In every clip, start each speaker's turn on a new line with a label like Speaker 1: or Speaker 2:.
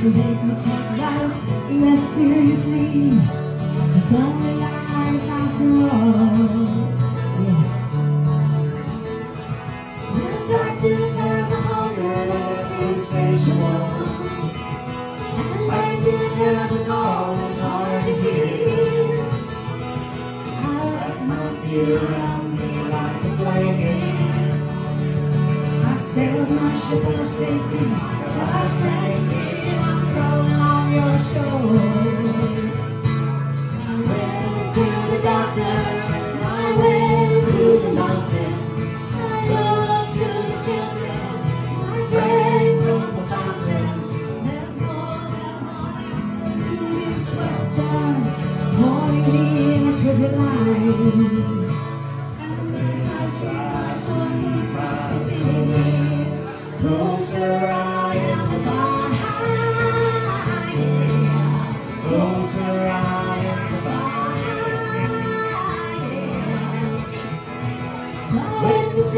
Speaker 1: to make me take life less seriously. It's only life after all. Still my ship of safety, I'm in, I'm crawling on your shoulders.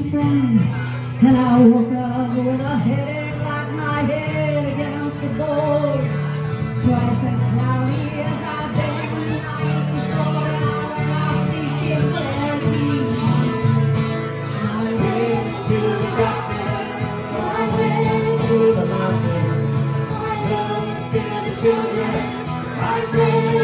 Speaker 1: anything. And I woke up with a headache like my head against the board. Twice as cloudy as I've been the night before. And I went out seeking clarity. I went to the doctors. I went to the mountains. I looked to the children. I went.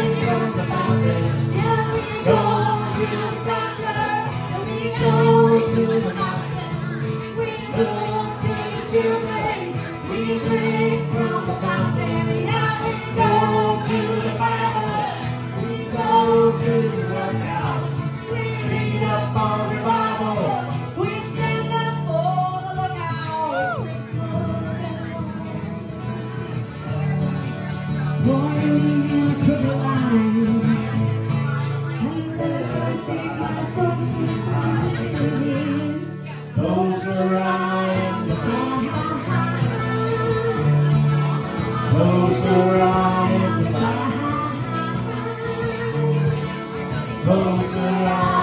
Speaker 1: Close your eyes.